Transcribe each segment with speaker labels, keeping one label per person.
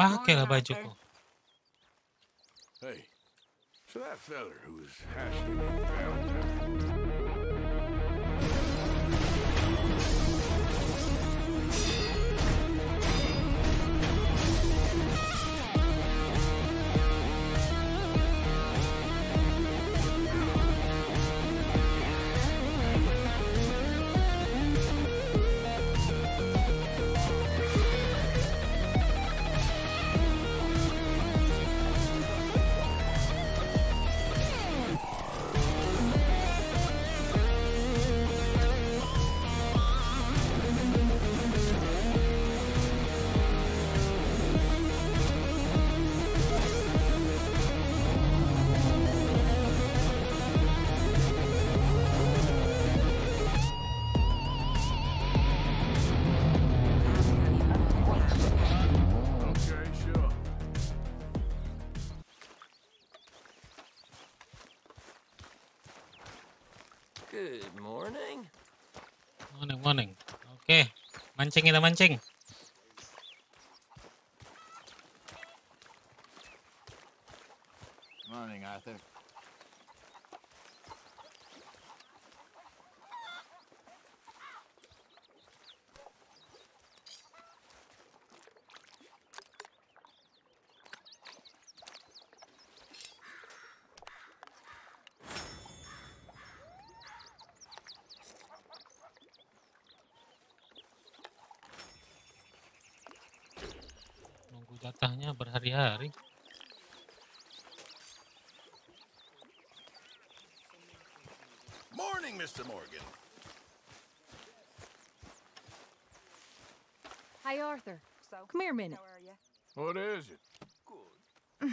Speaker 1: Pakailah bajuku.
Speaker 2: Hey, so that feller who was hashing in Valentine.
Speaker 3: Good morning.
Speaker 1: Morning, morning. Oke, mancing kita mancing. Jatahnya berhari-hari.
Speaker 2: Morning, Mr. Morgan.
Speaker 4: Hi, Arthur. Come here a minute.
Speaker 2: What is it? Good.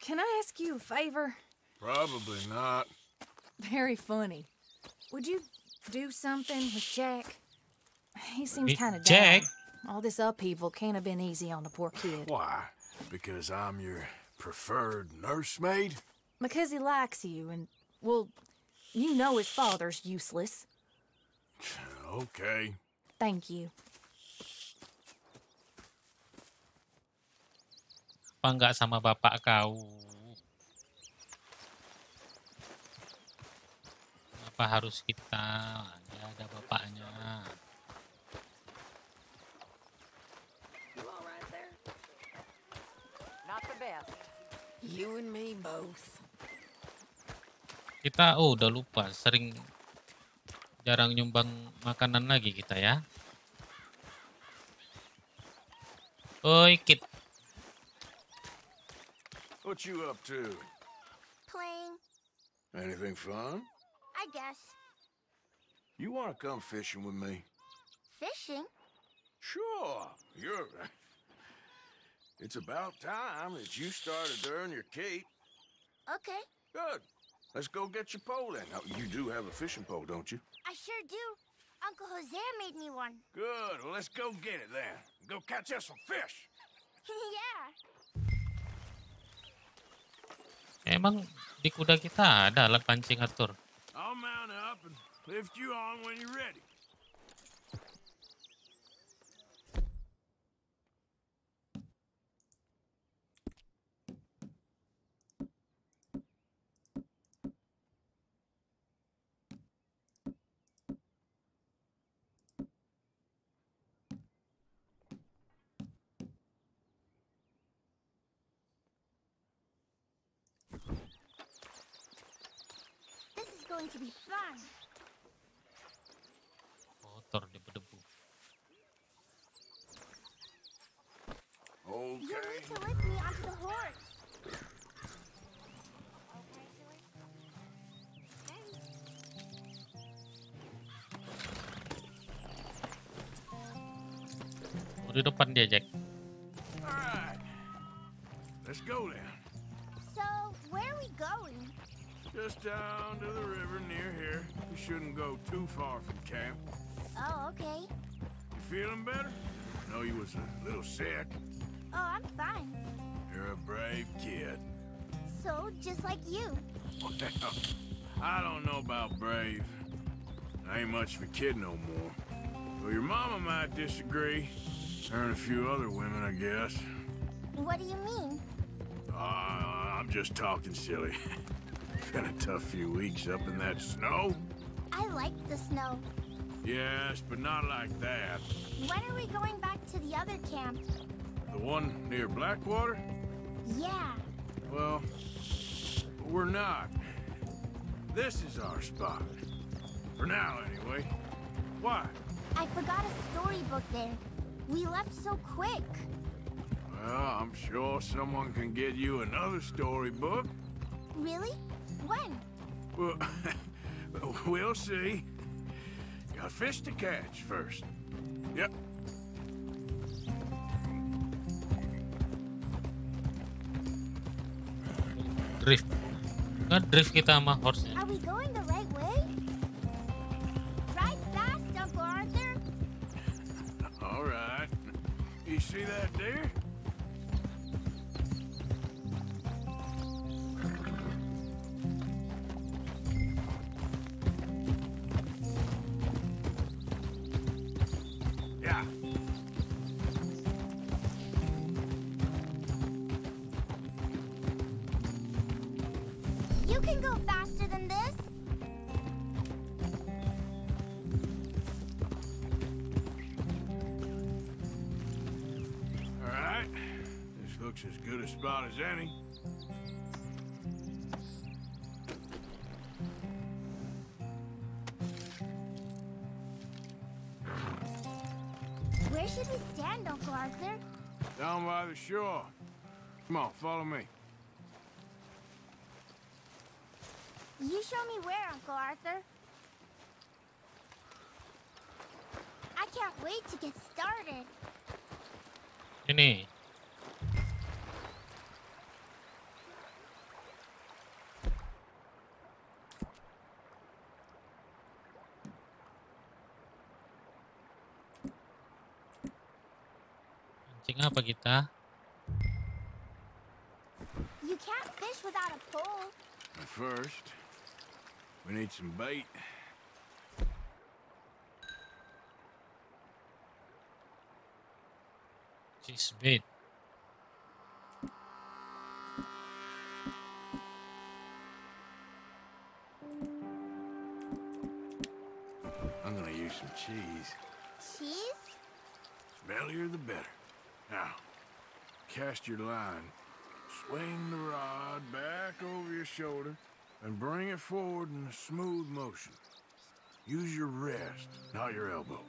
Speaker 4: Can I ask you a favor?
Speaker 2: Probably not.
Speaker 4: Very funny. Would you do something with Jack? He seems kind of
Speaker 1: Jack?
Speaker 4: All this upheaval can't have been easy on the poor kid.
Speaker 2: Why? Because I'm your preferred nursemaid?
Speaker 4: Because he likes you, and, well, you know his father's useless.
Speaker 2: Okay.
Speaker 4: Thank you.
Speaker 1: Apa nggak sama bapak kau? Kenapa harus kita? Dia ada bapaknya.
Speaker 3: Best. You and me both.
Speaker 1: Kita, oh udah lupa, sering jarang nyumbang makanan lagi kita ya. Oi, Kit.
Speaker 2: What you up to?
Speaker 5: Playing,
Speaker 2: Anything fun?
Speaker 5: I guess.
Speaker 2: You want to come fishing with me?
Speaker 5: Fishing?
Speaker 2: Sure. You're. It's about time that you started to earn your keep.
Speaker 5: Okay,
Speaker 2: Good. Let's go get your pole then. Now, you do have a fishing pole, don't you?
Speaker 5: I sure do. Uncle Hosea made me one.
Speaker 2: Good. Well, let's go get it then. Go catch us some fish.
Speaker 5: yeah.
Speaker 1: Emang di kuda kita ada alat pancing atur?
Speaker 2: I'll mount up and lift you on when you're ready.
Speaker 5: This is going to be fun.
Speaker 1: Kotor debu-debu.
Speaker 5: You
Speaker 2: Okay.
Speaker 5: need to lift me onto the horse.
Speaker 1: Oh, di depan dia, Jack.
Speaker 2: All right. Let's go then.
Speaker 5: So, where are we going?
Speaker 2: Just down to the river near here. We shouldn't go too far from camp.
Speaker 5: Oh, okay.
Speaker 2: You feeling better? Know you was a little sick.
Speaker 5: Oh, I'm fine.
Speaker 2: You're a brave kid.
Speaker 5: So, just like you.
Speaker 2: Well, I don't know about brave. I ain't much of a kid no more. Well, your mama might disagree, Her and a few other women, I guess.
Speaker 5: What do you mean?
Speaker 2: Uh, I'm just talking silly. Been a tough few weeks up in that snow.
Speaker 5: I like the snow.
Speaker 2: Yes, but not like that.
Speaker 5: When are we going back to the other camp?
Speaker 2: The one near Blackwater?
Speaker 5: Yeah.
Speaker 2: Well, we're not. This is our spot. For now, anyway. Why?
Speaker 5: I forgot a storybook there. We left so quick.
Speaker 2: Well, I'm sure someone can get you another storybook.
Speaker 5: Really? When?
Speaker 2: Well, we'll see. Got fish to catch first. Yep.
Speaker 5: Fast, Uncle Arthur.
Speaker 2: All right. You see that deer?
Speaker 5: You can go faster than this.
Speaker 2: All right. This looks as good a spot as any.
Speaker 5: Where should we stand, Uncle Arthur?
Speaker 2: Down by the shore. Come on, follow me.
Speaker 5: You show me where, Uncle Arthur. I can't wait to get started.
Speaker 1: Ini. Mancing apa kita?
Speaker 5: You can't fish without a pole.
Speaker 2: First, we need some bait.
Speaker 1: Cheese bait.
Speaker 2: I'm gonna use some cheese.
Speaker 5: Cheese?
Speaker 2: Smellier the better. Now, cast your line. Swing the rod back over your shoulder and bring it forward in a smooth motion. Use your wrist, not your elbow.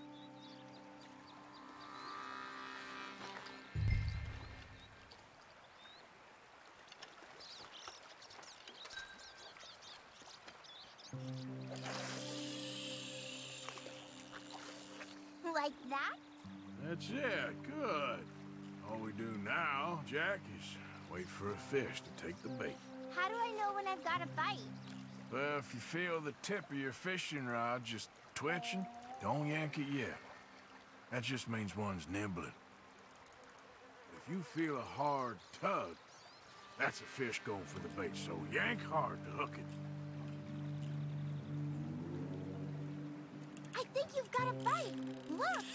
Speaker 5: Like that?
Speaker 2: That's it. Good. All we do now, Jack, is wait for a fish to take the bait.
Speaker 5: How do I know when I've got a bite?
Speaker 2: Well, if you feel the tip of your fishing rod just twitching, don't yank it yet. That just means one's nibbling. If you feel a hard tug, that's a fish going for the bait, so yank hard to hook it.
Speaker 5: I think you've got a bite. Look,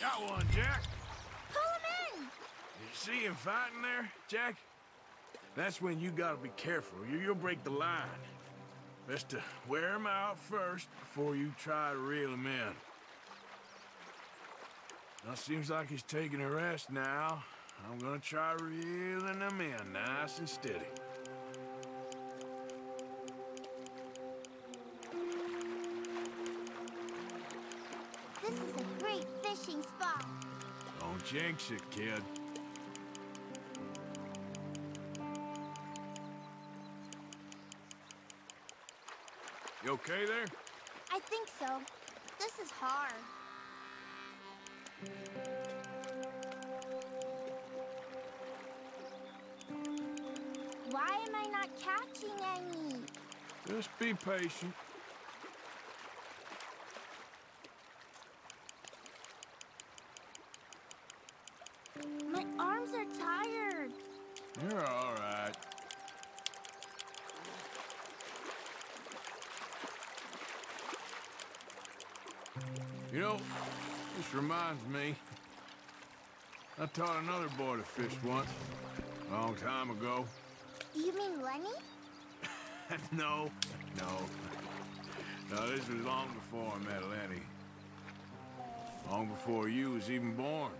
Speaker 2: Got one, Jack.
Speaker 5: pull him in.
Speaker 2: You see him fighting there, Jack? That's when you gotta be careful. You, you'll break the line. Best to wear him out first before you try to reel him in. Now, seems like he's taking a rest now. I'm gonna try reeling him in nice and steady.
Speaker 5: This is a great fishing spot.
Speaker 2: Don't jinx it, kid. You okay there?
Speaker 5: I think so. This is hard. Why am I not catching any?
Speaker 2: Just be patient. Reminds me. I taught another boy to fish once. A long time ago.
Speaker 5: You mean Lenny?
Speaker 2: no, no. No, this was long before I met Lenny. Long before you was even born.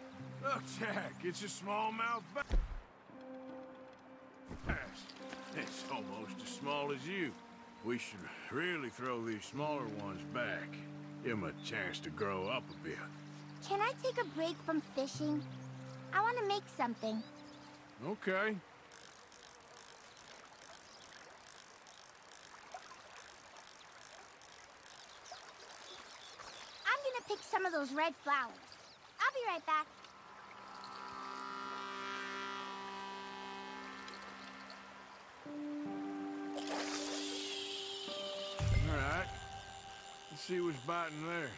Speaker 2: Look, Jack, it's a smallmouth bass. It's almost as small as you. We should really throw these smaller ones back. Give 'em a chance to grow up a bit.
Speaker 5: Can I take a break from fishing? I want to make something.
Speaker 2: Okay.
Speaker 5: I'm gonna pick some of those red flowers. I'll be right back.
Speaker 2: All right. Let's see what's biting there.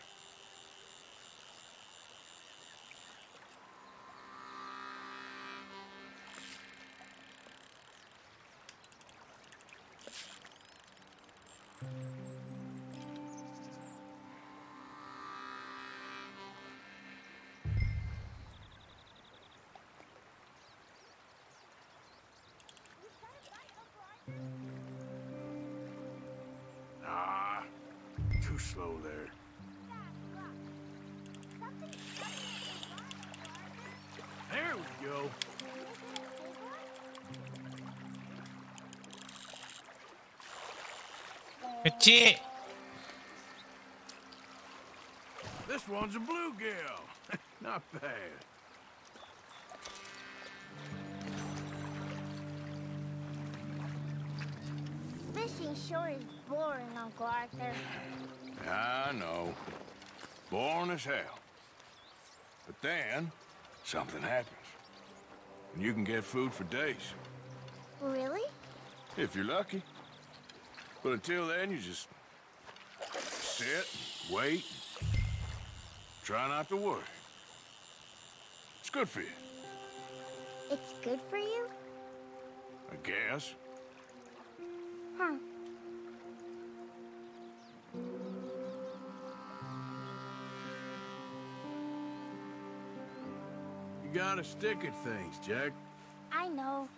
Speaker 2: Slow there. There we go. This one's a bluegill. Not bad.
Speaker 5: Sure is boring, Uncle Arthur.
Speaker 2: I know. Boring as hell. But then, something happens. And you can get food for days,
Speaker 5: Really?
Speaker 2: if you're lucky. But until then, you just sit, wait, try not to worry. It's good for you,
Speaker 5: It's good for you?
Speaker 2: I guess.
Speaker 5: Huh.
Speaker 2: Gotta stick at things, Jack.
Speaker 5: I know.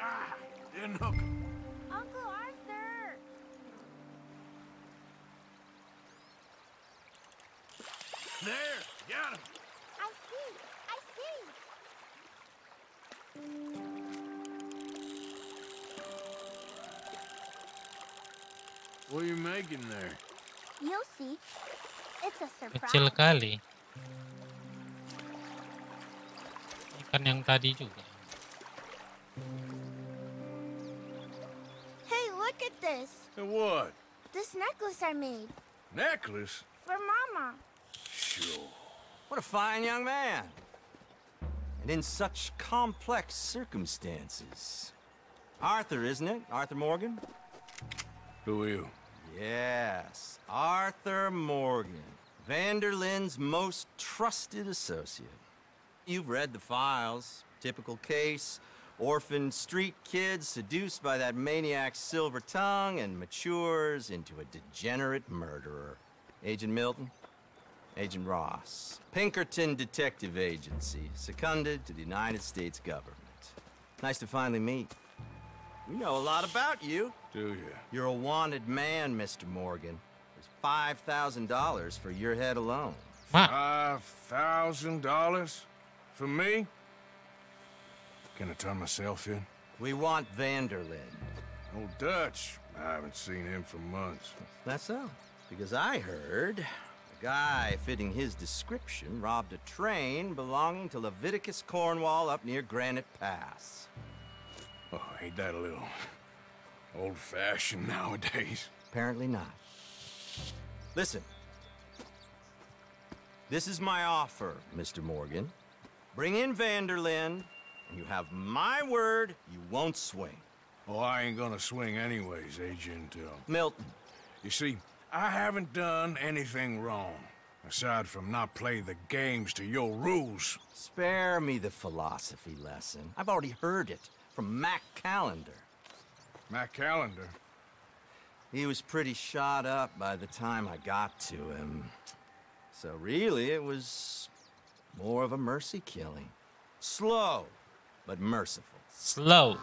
Speaker 2: Ah, didn't hook.
Speaker 5: Uncle Arthur!
Speaker 2: There, got him.
Speaker 5: I see! I see!
Speaker 2: What are you making there?
Speaker 5: You'll see. It's a surprise.
Speaker 1: Kecil kali. Ikan yang tadi juga.
Speaker 5: Hey, look at this!
Speaker 2: And what?
Speaker 5: This necklace I made.
Speaker 2: Necklace?
Speaker 5: For Mama.
Speaker 2: Sure.
Speaker 6: What a fine young man. And in such complex circumstances. Arthur, isn't it? Arthur Morgan?
Speaker 2: Who are you?
Speaker 6: Yes, Arthur Morgan. Van der Linde's most trusted associate. You've read the files. Typical case. Orphaned street kid seduced by that maniac's silver tongue and matures into a degenerate murderer. Agent Milton? Agent Ross. Pinkerton Detective Agency, seconded to the United States government. Nice to finally meet. We know a lot about you.
Speaker 2: Do you?
Speaker 6: You're a wanted man, Mr. Morgan. There's $5,000 for your head alone.
Speaker 1: Mak,
Speaker 2: Five thousand dollars? For me? Can I turn myself in?
Speaker 6: We want Van der Linde.
Speaker 2: Old Dutch. I haven't seen him for months.
Speaker 6: That's so. Because I heard a guy fitting his description robbed a train belonging to Leviticus Cornwall up near Granite Pass.
Speaker 2: Oh, ain't that a little old-fashioned nowadays?
Speaker 6: Apparently not. Listen. This is my offer, Mr. Morgan. Bring in Van der Linde, and you have my word you won't swing.
Speaker 2: Oh, I ain't gonna swing anyways, Agent. Uh,
Speaker 6: Milton,
Speaker 2: you see, I haven't done anything wrong, aside from not play the games to your rules.
Speaker 6: spare me the philosophy lesson. I've already heard it from Mac Callander.
Speaker 2: Mac Callander.
Speaker 6: He was pretty shot up by the time I got to him. So really, it was more of a mercy killing. Slow, but merciful.
Speaker 1: Slow.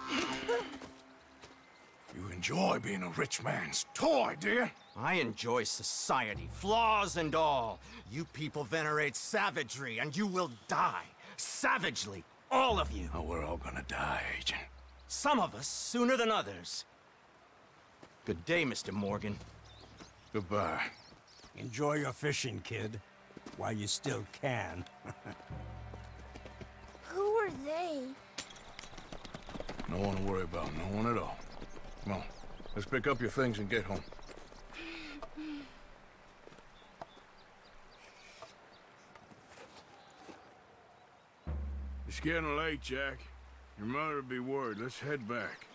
Speaker 2: You enjoy being a rich man's toy, do you?
Speaker 6: I enjoy society, flaws and all. You people venerate savagery, and you will die. Savagely. All of you.
Speaker 2: Oh, we're all gonna die, Agent.
Speaker 6: Some of us sooner than others. Good day, Mr. Morgan.
Speaker 2: Goodbye.
Speaker 7: Enjoy your fishing, kid, while you still can.
Speaker 5: Who are they?
Speaker 2: No one to worry about, no one at all. Come on, let's pick up your things and get home. Getting late, Jack. Your mother would be worried. Let's head back.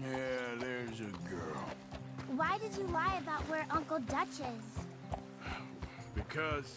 Speaker 2: Yeah, there's a girl.
Speaker 5: Why did you lie about where Uncle Dutch is?
Speaker 2: Because,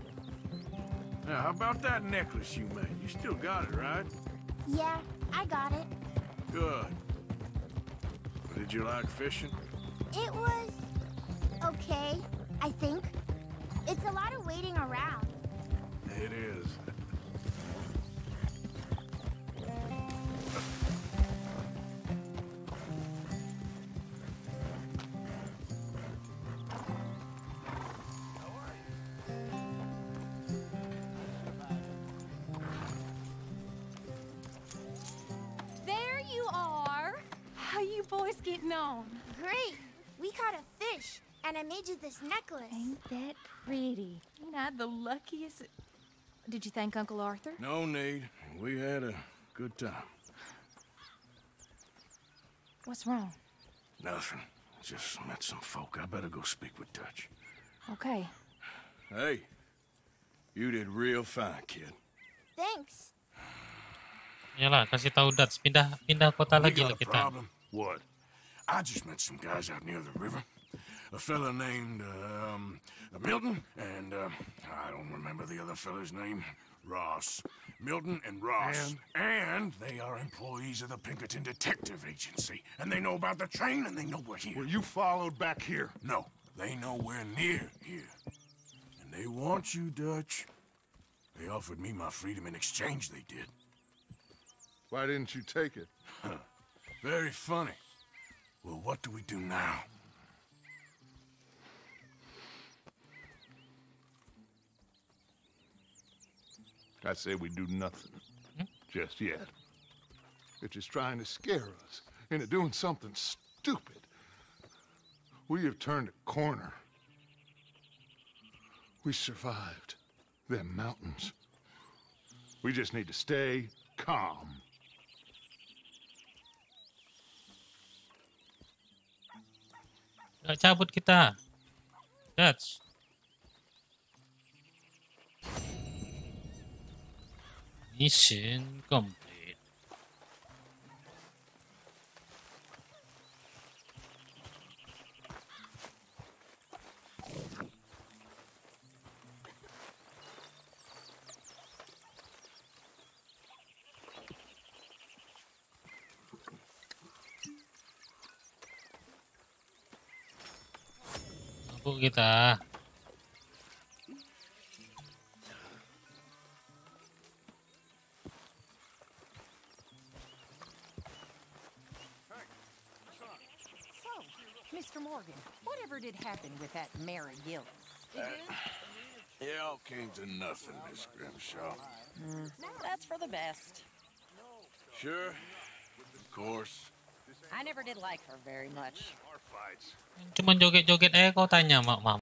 Speaker 2: Now, how about that necklace you made? You still got it, right?
Speaker 5: Yeah, I got it.
Speaker 2: Good. Did you like fishing?
Speaker 5: It was okay, I think. It's a lot of waiting around.
Speaker 2: It is.
Speaker 5: And I made you this necklace.
Speaker 4: Ain't that pretty? Ain't I the luckiest? Did you thank Uncle Arthur?
Speaker 2: No need. We had a good time.
Speaker 4: What's wrong?
Speaker 2: Nothing. Just met some folk. I better go speak with Dutch.
Speaker 4: Okay.
Speaker 2: Hey, you did real fine, kid.
Speaker 5: Thanks.
Speaker 1: Yalah, kasih tahu Dats. Pindah pindah kota
Speaker 2: We
Speaker 1: lagi
Speaker 2: got
Speaker 1: lah
Speaker 2: a
Speaker 1: kita.
Speaker 2: problem. What? I just met some guys out near the river. A fella named um, Milton and uh, I don't remember the other fella's name. Ross. Milton and Ross. And? they are employees of the Pinkerton Detective Agency. And they know about the train and they know we're here.
Speaker 8: Were you followed back here?
Speaker 2: No, they know we're near here. And they want you, Dutch. They offered me my freedom in exchange, they did.
Speaker 8: Why didn't you take it?
Speaker 2: Very funny. Well, what do we do now?
Speaker 8: I say we do nothing. Mm-hmm. Just yet. They're just trying to scare us into doing something stupid. We have turned a corner. We survived them mountains. We just need to stay calm.
Speaker 1: Cabut kita. Dats. Mission complete. Mampu kita.
Speaker 3: That Mary Gillis?
Speaker 2: It all came to nothing, Miss Grimshaw. Mm.
Speaker 3: That's for the best.
Speaker 2: Sure. Of course.
Speaker 3: I never did like her very much.
Speaker 1: Cuman joget-joget aja kau tanya mak